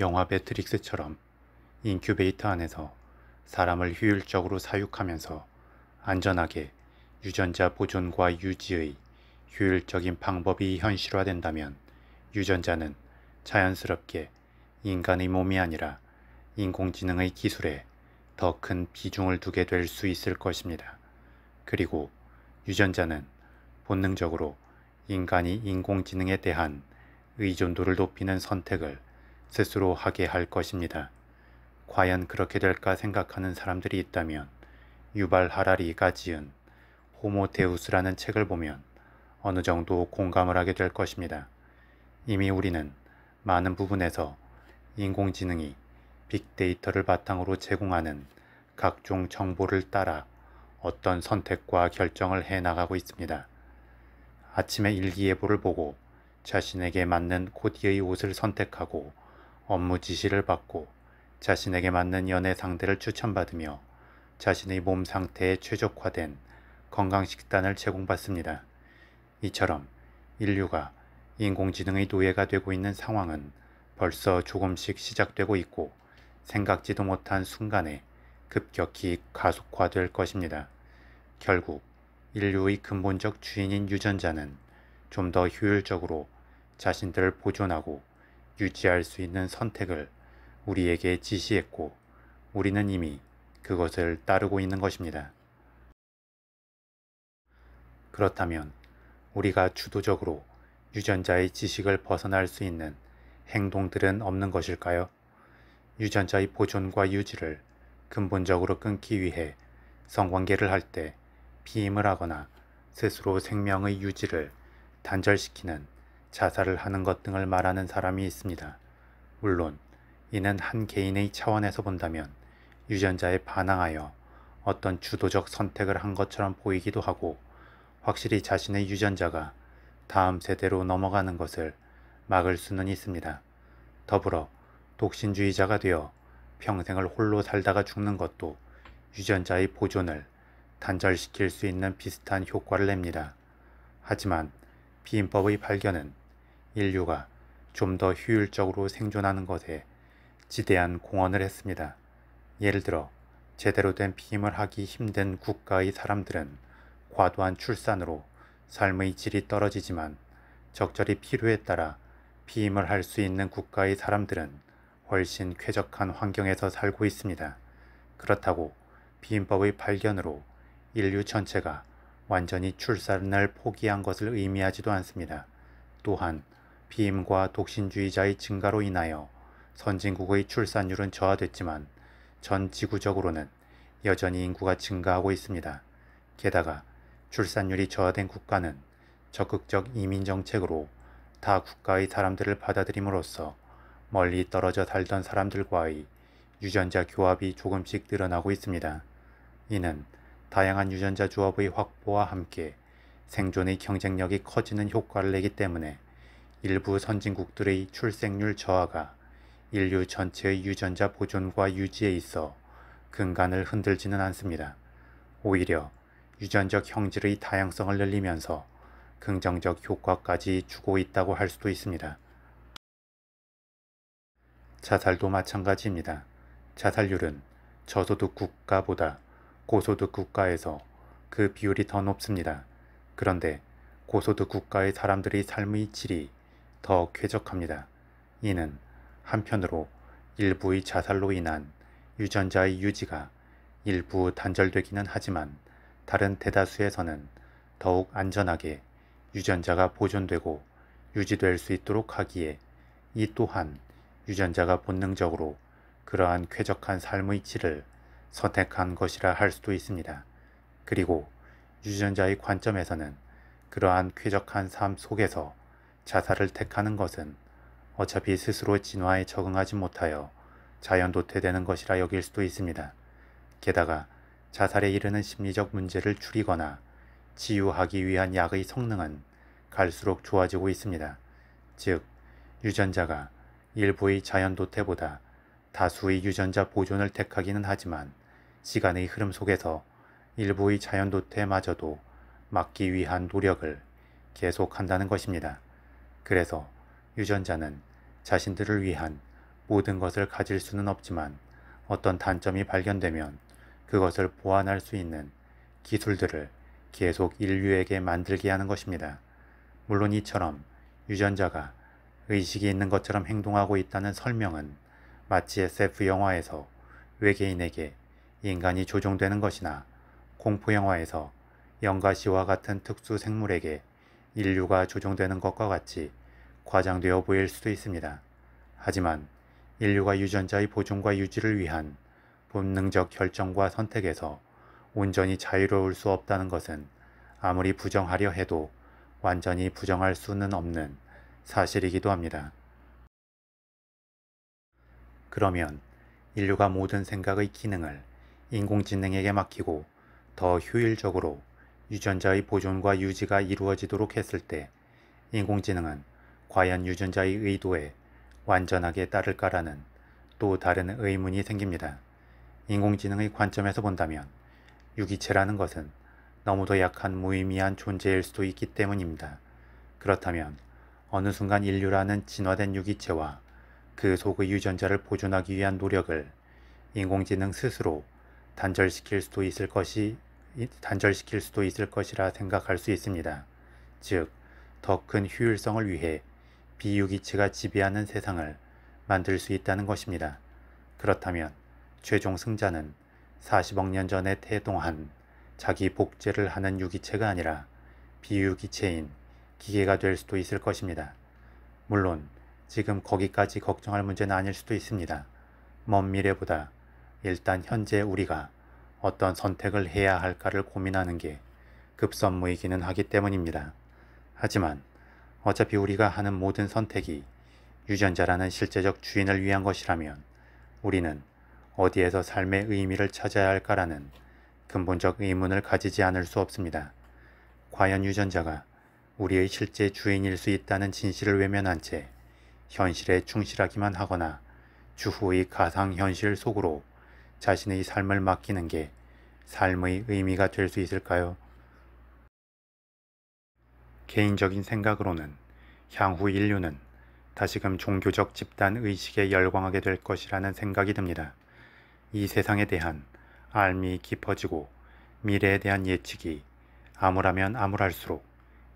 영화 매트릭스처럼 인큐베이터 안에서 사람을 효율적으로 사육하면서 안전하게 유전자 보존과 유지의 효율적인 방법이 현실화된다면 유전자는 자연스럽게 인간의 몸이 아니라 인공지능의 기술에 더 큰 비중을 두게 될 수 있을 것입니다. 그리고 유전자는 본능적으로 인간이 인공지능에 대한 의존도를 높이는 선택을 스스로 하게 할 것입니다. 과연 그렇게 될까 생각하는 사람들이 있다면 유발 하라리가 지은 호모 데우스라는 책을 보면 어느 정도 공감을 하게 될 것입니다. 이미 우리는 많은 부분에서 인공지능이 빅데이터를 바탕으로 제공하는 각종 정보를 따라 어떤 선택과 결정을 해 나가고 있습니다. 아침에 일기예보를 보고 자신에게 맞는 코디의 옷을 선택하고 업무 지시를 받고 자신에게 맞는 연애 상대를 추천받으며 자신의 몸 상태에 최적화된 건강 식단을 제공받습니다. 이처럼 인류가 인공지능의 노예가 되고 있는 상황은 벌써 조금씩 시작되고 있고 생각지도 못한 순간에 급격히 가속화될 것입니다. 결국 인류의 근본적 주인인 유전자는 좀 더 효율적으로 자신들을 보존하고 유지할 수 있는 선택을 우리에게 지시했고 우리는 이미 그것을 따르고 있는 것입니다. 그렇다면 우리가 주도적으로 유전자의 지식을 벗어날 수 있는 행동들은 없는 것일까요? 유전자의 보존과 유지를 근본적으로 끊기 위해 성관계를 할 때 피임을 하거나 스스로 생명의 유지를 단절시키는 자살을 하는 것 등을 말하는 사람이 있습니다. 물론 이는 한 개인의 차원에서 본다면 유전자에 반항하여 어떤 주도적 선택을 한 것처럼 보이기도 하고 확실히 자신의 유전자가 다음 세대로 넘어가는 것을 막을 수는 있습니다. 더불어 독신주의자가 되어 평생을 홀로 살다가 죽는 것도 유전자의 보존을 단절시킬 수 있는 비슷한 효과를 냅니다. 하지만 비인법의 발견은 인류가 좀 더 효율적으로 생존하는 것에 지대한 공헌을 했습니다. 예를 들어 제대로 된 피임을 하기 힘든 국가의 사람들은 과도한 출산으로 삶의 질이 떨어지지만 적절히 필요에 따라 피임을 할 수 있는 국가의 사람들은 훨씬 쾌적한 환경에서 살고 있습니다. 그렇다고 비임법의 발견으로 인류 전체가 완전히 출산을 포기한 것을 의미하지도 않습니다. 또한 비임과 독신주의자의 증가로 인하여 선진국의 출산율은 저하됐지만 전 지구적으로는 여전히 인구가 증가하고 있습니다. 게다가 출산율이 저하된 국가는 적극적 이민 정책으로 타 국가의 사람들을 받아들임으로써 멀리 떨어져 살던 사람들과의 유전자 교합이 조금씩 늘어나고 있습니다. 이는 다양한 유전자 조합의 확보와 함께 생존의 경쟁력이 커지는 효과를 내기 때문에 일부 선진국들의 출생률 저하가 인류 전체의 유전자 보존과 유지에 있어 근간을 흔들지는 않습니다. 오히려 유전적 형질의 다양성을 늘리면서 긍정적 효과까지 주고 있다고 할 수도 있습니다. 자살도 마찬가지입니다. 자살률은 저소득 국가보다 고소득 국가에서 그 비율이 더 높습니다. 그런데 고소득 국가의 사람들의 삶의 질이 더 쾌적합니다. 이는 한편으로 일부의 자살로 인한 유전자의 유지가 일부 단절되기는 하지만 다른 대다수에서는 더욱 안전하게 유전자가 보존되고 유지될 수 있도록 하기에 이 또한 유전자가 본능적으로 그러한 쾌적한 삶의 질을 선택한 것이라 할 수도 있습니다. 그리고 유전자의 관점에서는 그러한 쾌적한 삶 속에서 자살을 택하는 것은 어차피 스스로 진화에 적응하지 못하여 자연 도태되는 것이라 여길 수도 있습니다. 게다가 자살에 이르는 심리적 문제를 줄이거나 치유하기 위한 약의 성능은 갈수록 좋아지고 있습니다. 즉, 유전자가 일부의 자연 도태보다 다수의 유전자 보존을 택하기는 하지만 시간의 흐름 속에서 일부의 자연 도태마저도 막기 위한 노력을 계속한다는 것입니다. 그래서 유전자는 자신들을 위한 모든 것을 가질 수는 없지만 어떤 단점이 발견되면 그것을 보완할 수 있는 기술들을 계속 인류에게 만들게 하는 것입니다. 물론 이처럼 유전자가 의식이 있는 것처럼 행동하고 있다는 설명은 마치 SF 영화에서 외계인에게 인간이 조종되는 것이나 공포 영화에서 영가시와 같은 특수 생물에게 인류가 조종되는 것과 같이 과장되어 보일 수도 있습니다. 하지만 인류가 유전자의 보존과 유지를 위한 본능적 결정과 선택에서 온전히 자유로울 수 없다는 것은 아무리 부정하려 해도 완전히 부정할 수는 없는 사실이기도 합니다. 그러면 인류가 모든 생각의 기능을 인공지능에게 맡기고 더 효율적으로 유전자의 보존과 유지가 이루어지도록 했을 때 인공지능은 과연 유전자의 의도에 완전하게 따를까라는 또 다른 의문이 생깁니다. 인공지능의 관점에서 본다면 유기체라는 것은 너무도 약한 무의미한 존재일 수도 있기 때문입니다. 그렇다면 어느 순간 인류라는 진화된 유기체와 그 속의 유전자를 보존하기 위한 노력을 인공지능 스스로 단절시킬 수도 있을 것이 단절시킬 수도 있을 것이라 생각할 수 있습니다. 즉, 더 큰 효율성을 위해 비유기체가 지배하는 세상을 만들 수 있다는 것입니다. 그렇다면 최종 승자는 40억 년 전에 태동한 자기 복제를 하는 유기체가 아니라 비유기체인 기계가 될 수도 있을 것입니다. 물론 지금 거기까지 걱정할 문제는 아닐 수도 있습니다. 먼 미래보다 일단 현재 우리가 어떤 선택을 해야 할까를 고민하는 게 급선무이기는 하기 때문입니다. 하지만 어차피 우리가 하는 모든 선택이 유전자라는 실제적 주인을 위한 것이라면 우리는 어디에서 삶의 의미를 찾아야 할까라는 근본적 의문을 가지지 않을 수 없습니다. 과연 유전자가 우리의 실제 주인일 수 있다는 진실을 외면한 채 현실에 충실하기만 하거나 주후의 가상현실 속으로 자신의 삶을 맡기는 게 삶의 의미가 될 수 있을까요? 개인적인 생각으로는 향후 인류는 다시금 종교적 집단 의식에 열광하게 될 것이라는 생각이 듭니다. 이 세상에 대한 알미 깊어지고 미래에 대한 예측이 암울하면 암울할수록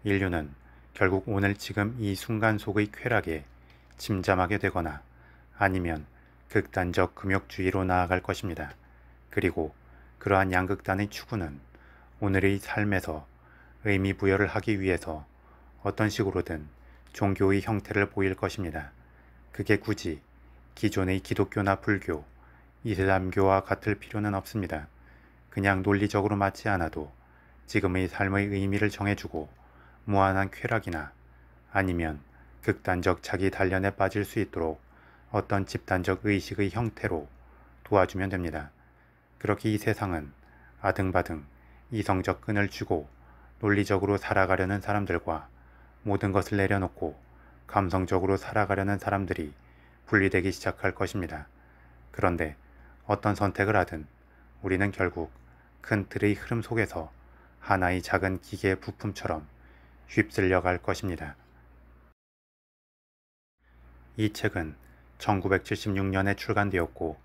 인류는 결국 오늘 지금 이 순간 속의 쾌락에 침잠하게 되거나 아니면 극단적 금욕주의로 나아갈 것입니다. 그리고 그러한 양극단의 추구는 오늘의 삶에서 의미 부여를 하기 위해서 어떤 식으로든 종교의 형태를 보일 것입니다. 그게 굳이 기존의 기독교나 불교, 이슬람교와 같을 필요는 없습니다. 그냥 논리적으로 맞지 않아도 지금의 삶의 의미를 정해주고 무한한 쾌락이나 아니면 극단적 자기 단련에 빠질 수 있도록 어떤 집단적 의식의 형태로 도와주면 됩니다. 그렇게 이 세상은 아등바등 이성적 끈을 쥐고 논리적으로 살아가려는 사람들과 모든 것을 내려놓고 감성적으로 살아가려는 사람들이 분리되기 시작할 것입니다. 그런데 어떤 선택을 하든 우리는 결국 큰 틀의 흐름 속에서 하나의 작은 기계 부품처럼 휩쓸려 갈 것입니다. 이 책은 1976년에 출간되었고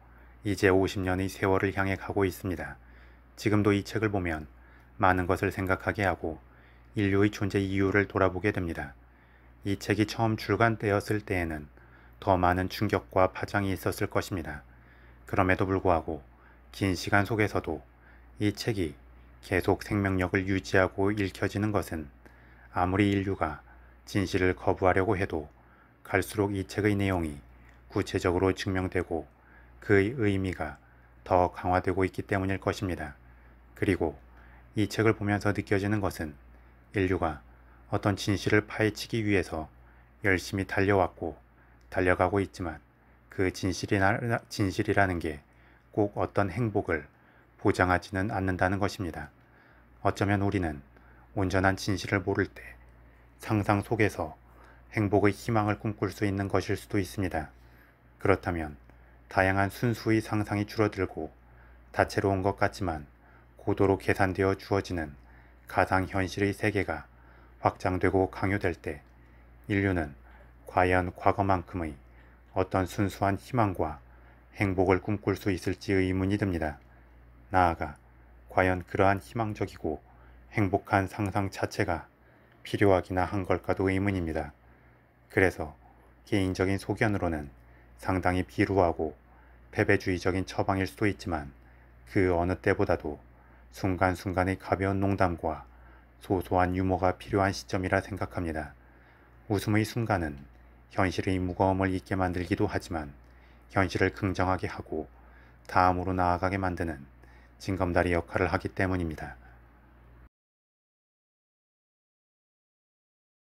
이제 50년의 세월을 향해 가고 있습니다. 지금도 이 책을 보면 많은 것을 생각하게 하고 인류의 존재 이유를 돌아보게 됩니다. 이 책이 처음 출간되었을 때에는 더 많은 충격과 파장이 있었을 것입니다. 그럼에도 불구하고 긴 시간 속에서도 이 책이 계속 생명력을 유지하고 읽혀지는 것은 아무리 인류가 진실을 거부하려고 해도 갈수록 이 책의 내용이 구체적으로 증명되고 그의 의미가 더 강화되고 있기 때문일 것입니다. 그리고 이 책을 보면서 느껴지는 것은 인류가 어떤 진실을 파헤치기 위해서 열심히 달려왔고 달려가고 있지만 그 진실이나, 진실이라는 게 꼭 어떤 행복을 보장하지는 않는다는 것입니다. 어쩌면 우리는 온전한 진실을 모를 때 상상 속에서 행복의 희망을 꿈꿀 수 있는 것일 수도 있습니다. 그렇다면 다양한 순수의 상상이 줄어들고 다채로운 것 같지만 고도로 계산되어 주어지는 가상현실의 세계가 확장되고 강요될 때 인류는 과연 과거만큼의 어떤 순수한 희망과 행복을 꿈꿀 수 있을지 의문이 듭니다. 나아가 과연 그러한 희망적이고 행복한 상상 자체가 필요하기나 한 걸까도 의문입니다. 그래서 개인적인 소견으로는 상당히 비루하고 패배주의적인 처방일 수도 있지만 그 어느 때보다도 순간순간의 가벼운 농담과 소소한 유머가 필요한 시점이라 생각합니다. 웃음의 순간은 현실의 무거움을 잊게 만들기도 하지만 현실을 긍정하게 하고 다음으로 나아가게 만드는 징검다리 역할을 하기 때문입니다.